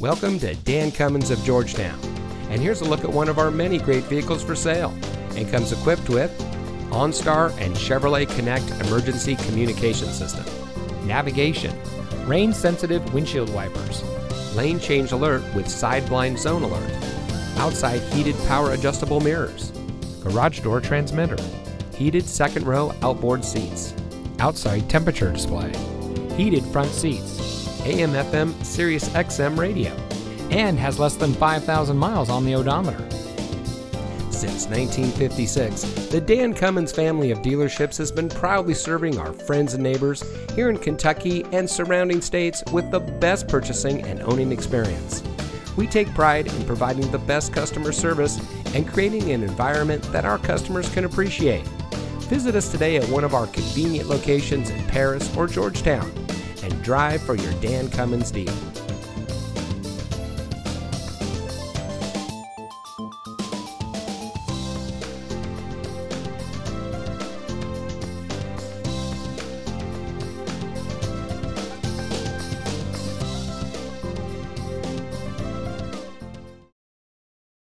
Welcome to Dan Cummins of Georgetown. And here's a look at one of our many great vehicles for sale. And comes equipped with OnStar and Chevrolet Connect emergency communication system, navigation, rain sensitive windshield wipers, lane change alert with side blind zone alert, outside heated power adjustable mirrors, garage door transmitter, heated second row outboard seats, outside temperature display, heated front seats, AM FM Sirius XM radio, and has less than 5,000 miles on the odometer. Since 1956, the Dan Cummins family of dealerships has been proudly serving our friends and neighbors here in Kentucky and surrounding states with the best purchasing and owning experience. We take pride in providing the best customer service and creating an environment that our customers can appreciate. Visit us today at one of our convenient locations in Paris or Georgetown and drive for your Dan Cummins deal.